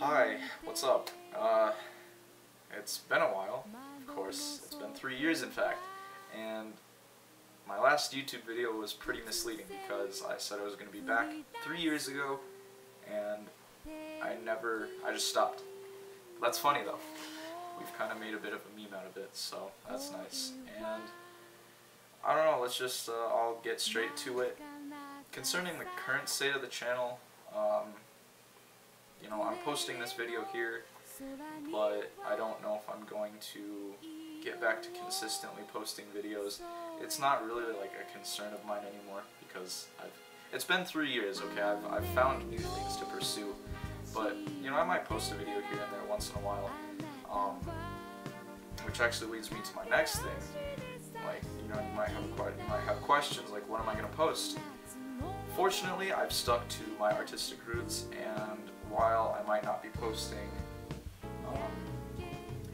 Hi, what's up? Uh, it's been a while, of course. It's been three years, in fact. And my last YouTube video was pretty misleading because I said I was going to be back three years ago, and I never, I just stopped. That's funny though. We've kind of made a bit of a meme out of it, so that's nice. And I don't know, let's just, uh, I'll get straight to it. Concerning the current state of the channel, um, you know, I'm posting this video here, but I don't know if I'm going to get back to consistently posting videos. It's not really like a concern of mine anymore because I've, it's been three years, okay, I've, I've found new things to pursue, but, you know, I might post a video here and there once in a while, um, which actually leads me to my next thing, like, you know, you might have, you might have questions like, what am I going to post? Fortunately, I've stuck to my artistic roots, and while I might not be posting um,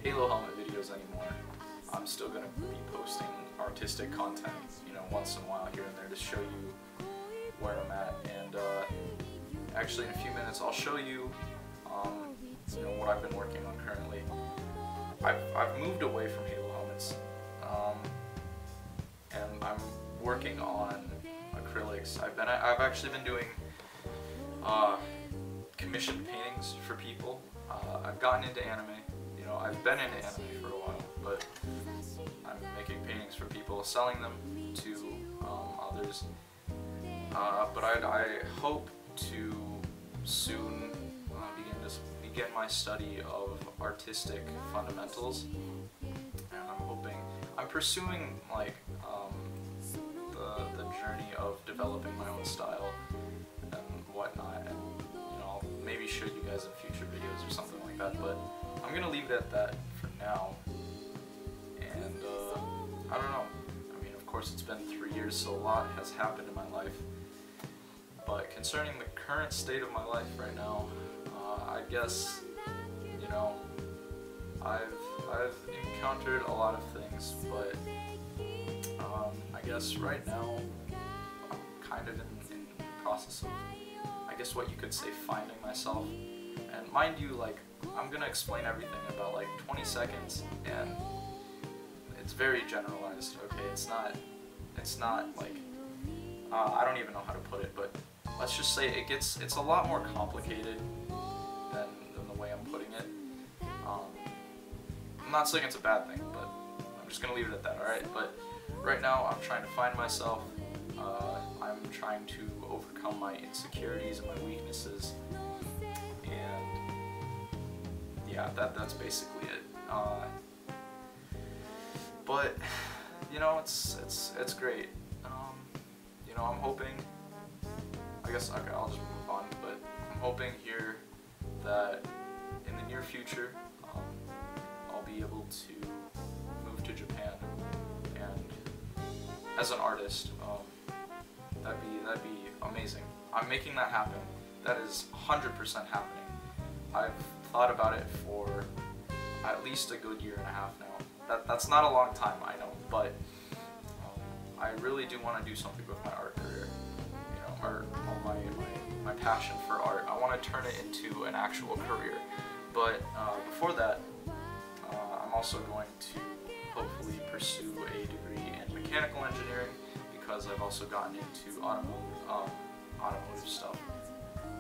Halo Helmet videos anymore, I'm still going to be posting artistic content, you know, once in a while here and there to show you where I'm at. And uh, actually, in a few minutes, I'll show you, um, you know, what I've been working on currently. I've, I've moved away from Halo Helmets, um, and I'm working on acrylics. I've been I've actually been doing uh, commissioned paintings for people. Uh, I've gotten into anime. You know, I've been into anime for a while, but I'm making paintings for people, selling them to um, others. Uh, but I, I, hope to soon uh, begin to begin my study of artistic fundamentals, and I'm hoping I'm pursuing like um, the the journey of developing my own style and whatnot, and maybe show you guys in future videos or something like that. But I'm gonna leave it at that for now. And uh, I don't know. I mean, of course, it's been three years, so a lot has happened in my life. But concerning the current state of my life right now, uh, I guess you know I've I've encountered a lot of things, but um, I guess right now I'm kind of in, in the process of I guess what you could say finding myself. And mind you, like I'm gonna explain everything in about like 20 seconds, and it's very generalized. Okay, it's not it's not like uh, I don't even know how to put it, but let's just say it gets it's a lot more complicated than, than the way I'm putting it. Um, I'm not saying it's a bad thing, but I'm just gonna leave it at that. All right, but right now I'm trying to find myself. Uh, I'm trying to overcome my insecurities and my weaknesses, and yeah, that that's basically it. Uh, but you know, it's it's it's great. Um, you know, I'm hoping. I guess okay, I'll just move on. But I'm hoping here that in the near future, um, I'll be able to move to Japan and as an artist. That'd be that'd be amazing. I'm making that happen. That is 100% happening. I've thought about it for at least a good year and a half now. That, that's not a long time, I know, but um, I really do want to do something with my art career. You know, or my, my, my passion for art. I want to turn it into an actual career. But uh, before that, uh, I'm also going to hopefully pursue a degree in mechanical engineering because I've also gotten into automotive, um, automotive stuff.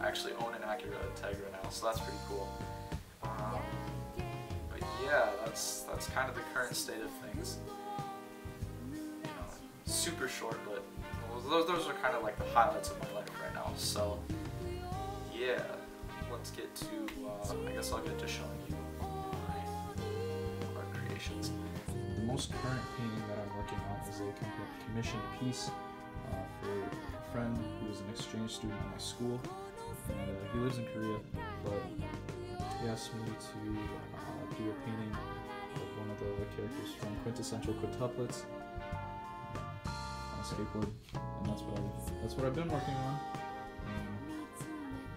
I actually own an Acura Integra now, so that's pretty cool. Um, but yeah, that's that's kind of the current state of things. You know, super short, but those those are kind of like the highlights of my life right now. So yeah, let's get to. Uh, I guess I'll get to showing you my art creations. The most current painting working on is a commissioned piece uh, for a friend who is an exchange student at my school. And, uh, he lives in Korea, but he asked me to uh, do a painting of one of the characters from Quintessential Quintuplets on a skateboard, and that's what I that's what I've been working on. Um,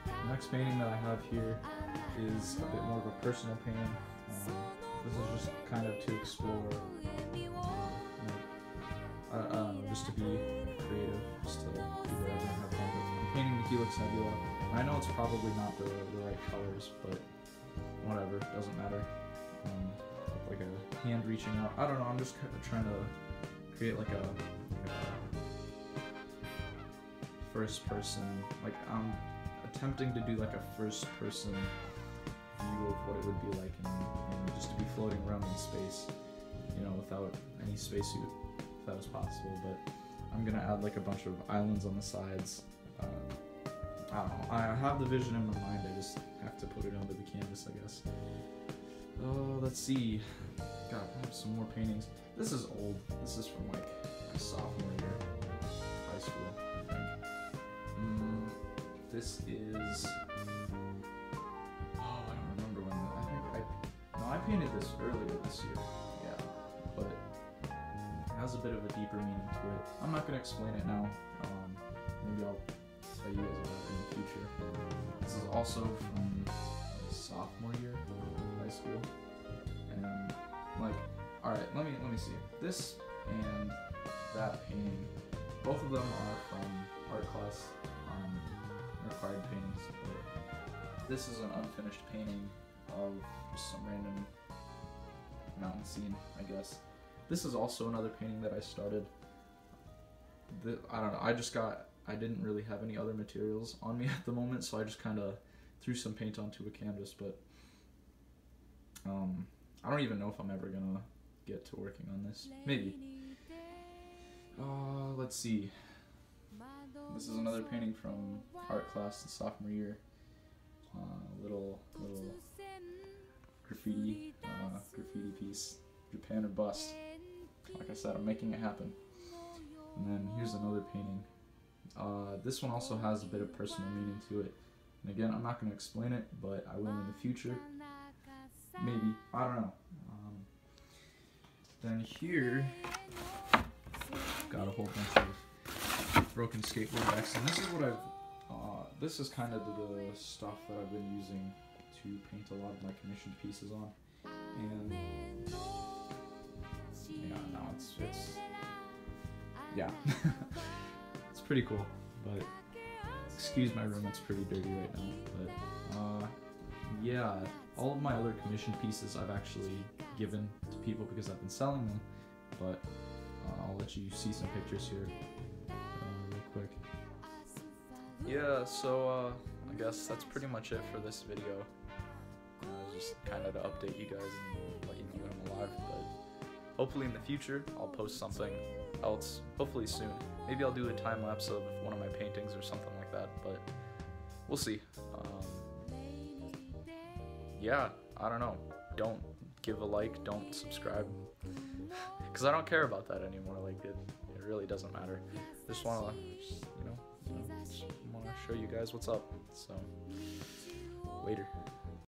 the next painting that I have here is a bit more of a personal painting. Um, this is just kind of to explore, uh, you know, uh, uh, just to be creative, just to do whatever and have fun. I'm painting the Helix Nebula. I know it's probably not the, the right colors, but whatever, doesn't matter. Um, like a hand reaching out. I don't know. I'm just kind of trying to create like a, like a first person. Like I'm attempting to do like a first person view of what it would be like, and, and just to be floating around in space, you know, without any spacesuit, that was possible. But I'm gonna add like a bunch of islands on the sides. Uh, I don't know. I have the vision in my mind. I just have to put it onto the canvas, I guess. Oh, let's see. God, I have some more paintings. This is old. This is from like my sophomore year of high school. Mm, this is. Oh, I don't remember when. I think I. No, I painted this earlier this year. Has a bit of a deeper meaning to it. I'm not gonna explain it now. Um, maybe I'll tell you guys about it in the future. This is also from sophomore year of high school, and like, all right, let me let me see. This and that painting, both of them are from art class, um, required paintings. But this is an unfinished painting of some random mountain scene, I guess. This is also another painting that I started. The, I don't know. I just got. I didn't really have any other materials on me at the moment, so I just kind of threw some paint onto a canvas. But um, I don't even know if I'm ever gonna get to working on this. Maybe. Uh, let's see. This is another painting from art class in sophomore year. Uh, little little graffiti uh, graffiti piece, Japan or bust. Like I said, I'm making it happen. And then here's another painting. Uh, this one also has a bit of personal meaning to it. And again, I'm not going to explain it, but I will in the future. Maybe. I don't know. Um, then here, got a whole bunch of broken skateboard decks. And this is what I've. Uh, this is kind of the, the stuff that I've been using to paint a lot of my commissioned pieces on. And. Yeah, no, it's. it's yeah. it's pretty cool. But excuse my room, it's pretty dirty right now. But uh, yeah, all of my other commissioned pieces I've actually given to people because I've been selling them. But uh, I'll let you see some pictures here uh, real quick. Yeah, so uh, I guess that's pretty much it for this video. Uh, just kind of to update you guys and let you know that I'm alive. But hopefully in the future I'll post something else. Hopefully soon. Maybe I'll do a time lapse of one of my paintings or something like that. But we'll see. Um, yeah, I don't know. Don't give a like. Don't subscribe. Because I don't care about that anymore. Like it, it really doesn't matter. Just want to, you know, want to show you guys what's up. So later.